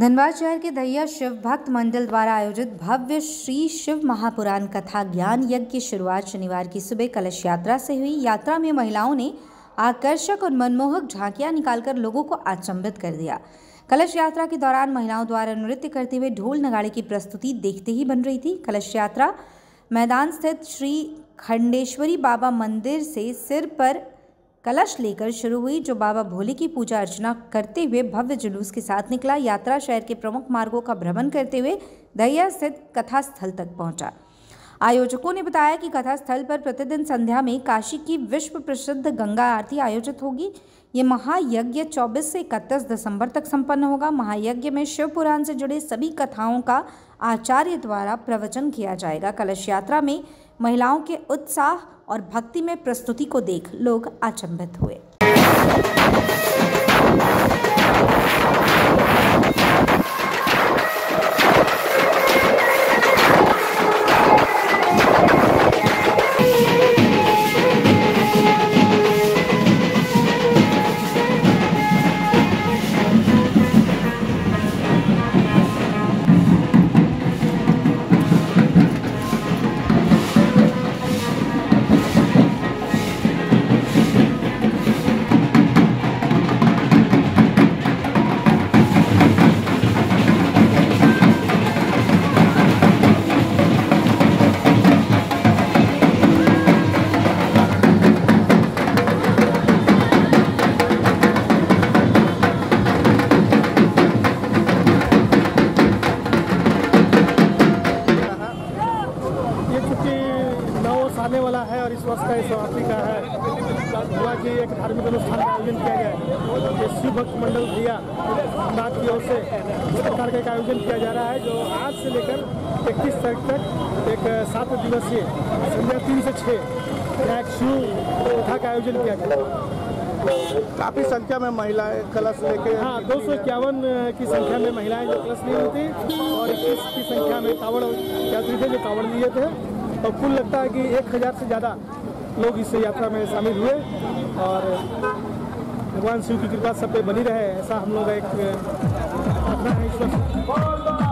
धनबाद शहर के दहिया शिव भक्त मंडल द्वारा आयोजित भव्य श्री शिव महापुराण कथा ज्ञान यज्ञ की शुरुआत शनिवार की सुबह कलश यात्रा से हुई। यात्रा में महिलाओं ने आकर्षक और मनमोहक झांकियाँ निकालकर लोगों को अचंभित कर दिया। कलश यात्रा के दौरान महिलाओं द्वारा नृत्य करते हुए ढोल नगाड़े की प्रस्तुति देखते ही बन रही थी। कलश यात्रा मैदान स्थित श्री खंडेश्वरी बाबा मंदिर से सिर पर कलश लेकर शुरू हुई जो बाबा भोले की पूजा अर्चना करते हुए भव्य जुलूस के साथ निकला। यात्रा शहर के प्रमुख मार्गों का भ्रमण करते हुए दहिया स्थित कथा स्थल तक पहुँचा। आयोजकों ने बताया कि कथा स्थल पर प्रतिदिन संध्या में काशी की विश्व प्रसिद्ध गंगा आरती आयोजित होगी। ये महायज्ञ 24 से 31 दिसंबर तक संपन्न होगा। महायज्ञ में शिव पुराण से जुड़े सभी कथाओं का आचार्य द्वारा प्रवचन किया जाएगा। कलश यात्रा में महिलाओं के उत्साह और भक्ति में प्रस्तुति को देख लोग अचंभित हुए। आने वाला है और इस वर्ष का इस समाप्ति का है। हुआ कि एक धार्मिक अनुष्ठान का आयोजन किया गया। ये शिव भक्त मंडल भैया नाथ की ओर से इस प्रकार का एक आयोजन किया जा रहा है जो आज से लेकर इकतीस तारीख तक एक सात दिवसीय संध्या तीन से छः एक शिव कथा का आयोजन किया गया। काफ़ी संख्या में महिलाएँ कलश लेके हाँ दो सौ इक्यावन की संख्या में महिलाएँ जो कलश ली हुई थी और इक्कीस की संख्या में कावड़ यात्री थे जो कावड़ लिए थे। और कुल लगता है कि एक हज़ार से ज़्यादा लोग इस यात्रा में शामिल हुए और भगवान शिव की कृपा सब पे बनी रहे, ऐसा हम लोग एक अपना है ईश्वर।